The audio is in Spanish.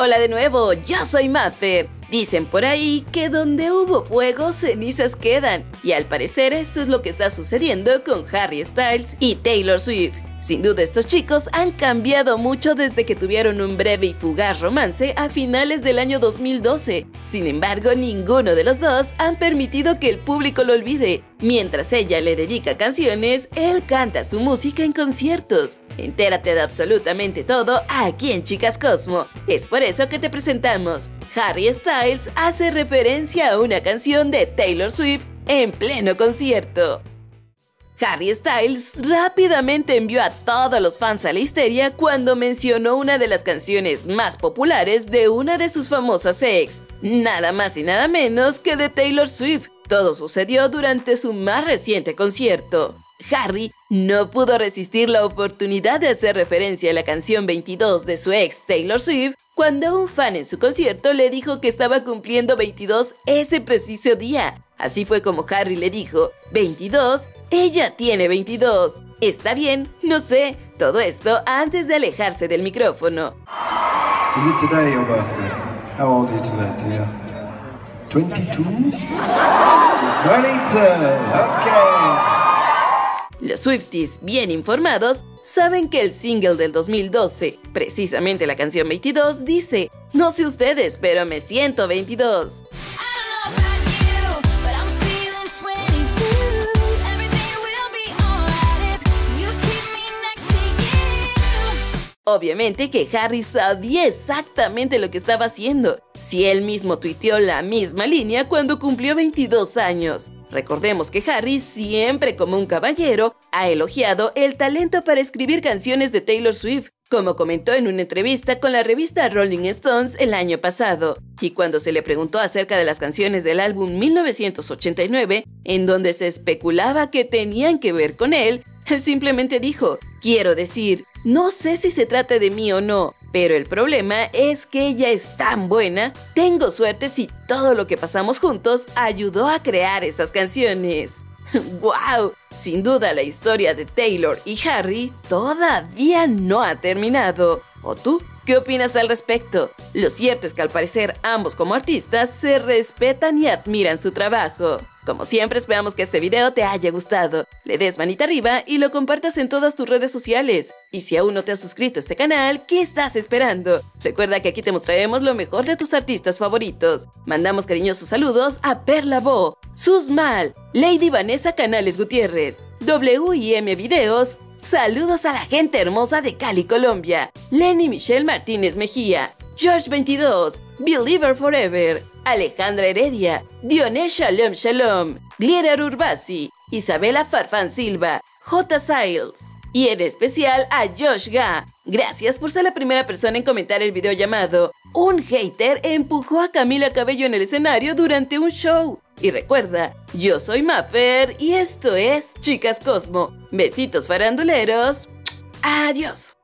Hola de nuevo, yo soy Maffer. Dicen por ahí que donde hubo fuego, cenizas quedan. Y al parecer esto es lo que está sucediendo con Harry Styles y Taylor Swift. Sin duda estos chicos han cambiado mucho desde que tuvieron un breve y fugaz romance a finales del año 2012. Sin embargo, ninguno de los dos han permitido que el público lo olvide. Mientras ella le dedica canciones, él canta su música en conciertos. Entérate de absolutamente todo aquí en Chicas Cosmo. Es por eso que te presentamos. Harry Styles hace referencia a una canción de Taylor Swift en pleno concierto. Harry Styles rápidamente envió a todos los fans a la histeria cuando mencionó una de las canciones más populares de una de sus famosas ex, nada más y nada menos que de Taylor Swift. Todo sucedió durante su más reciente concierto. Harry no pudo resistir la oportunidad de hacer referencia a la canción 22 de su ex Taylor Swift cuando un fan en su concierto le dijo que estaba cumpliendo 22 ese preciso día. Así fue como Harry le dijo, 22, ella tiene 22. Está bien, no sé. Todo esto antes de alejarse del micrófono. Is it today your birthday? How old are you today, dear? 22? She's 22. Okay. Los Swifties bien informados saben que el single del 2012, precisamente la canción 22, dice, no sé ustedes, pero me siento 22. Obviamente que Harry sabía exactamente lo que estaba haciendo, si él mismo tuiteó la misma línea cuando cumplió 22 años. Recordemos que Harry, siempre como un caballero, ha elogiado el talento para escribir canciones de Taylor Swift, como comentó en una entrevista con la revista Rolling Stones el año pasado, y cuando se le preguntó acerca de las canciones del álbum 1989, en donde se especulaba que tenían que ver con él, él simplemente dijo, quiero decir, no sé si se trata de mí o no, pero el problema es que ella es tan buena. Tengo suerte si todo lo que pasamos juntos ayudó a crear esas canciones. ¡Wow! Sin duda la historia de Taylor y Harry todavía no ha terminado. ¿O tú? ¿Qué opinas al respecto? Lo cierto es que al parecer ambos como artistas se respetan y admiran su trabajo. Como siempre esperamos que este video te haya gustado, le des manita arriba y lo compartas en todas tus redes sociales. Y si aún no te has suscrito a este canal, ¿qué estás esperando? Recuerda que aquí te mostraremos lo mejor de tus artistas favoritos. Mandamos cariñosos saludos a Perla Bo, Susmal, Lady Vanessa Canales Gutiérrez, WIM Videos, saludos a la gente hermosa de Cali, Colombia, Lenny Michelle Martínez Mejía, George 22, Believer Forever, Alejandra Heredia, Dionés Shalom Shalom, Gliera Urbasi, Isabela Farfán Silva, J. Siles y en especial a Josh Ga. Gracias por ser la primera persona en comentar el video llamado Un hater empujó a Camila Cabello en el escenario durante un show. Y recuerda, yo soy Maffer y esto es Chicas Cosmo. Besitos faranduleros. Adiós.